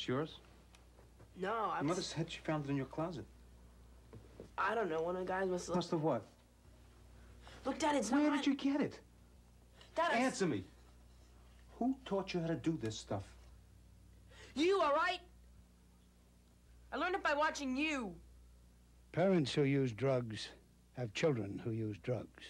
It's yours? No, I Your mother said she found it in your closet. I don't know. One of the guys must have. Must have what? Look, Dad, it's Where not. did you get it? Dad, I... Answer me. Who taught you how to do this stuff? You, all right? I learned it by watching you. Parents who use drugs have children who use drugs.